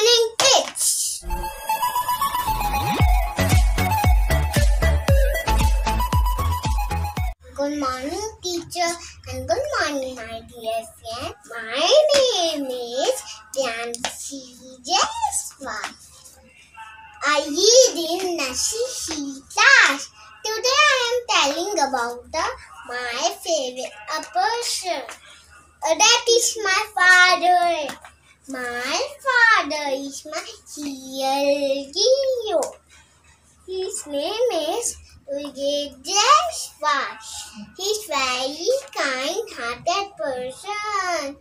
Learning Kids. Good morning, teacher, and good morning, my dear friend. My name is Piyanshi Jaiswal. I read in Nasi class. Today I am telling about the, my favorite a person. That is my father. My is my hero. His name is Vijay Jaiswal. He's very kind-hearted person.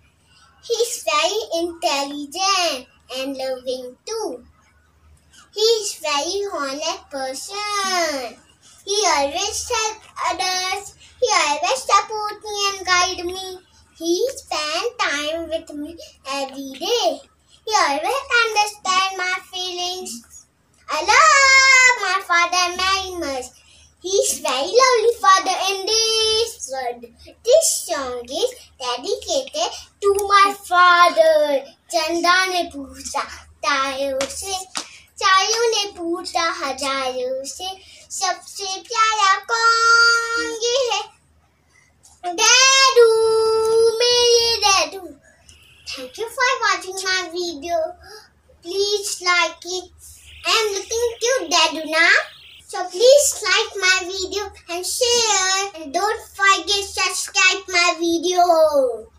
He's very intelligent and loving too. He's very honest person. He always helps others. He always support me and guide me. He spend time with me every day. He always understand my feelings. I love my father very much. He's very lovely father in this world. This song is dedicated to my father. चंदा ने पूछा तारों से चारों ने पूछा हजारों से सबसे प्यारा कौन Thank you for watching my video. Please like it. I am looking cute, Dadu, now. So please like my video and share. And don't forget subscribe my video.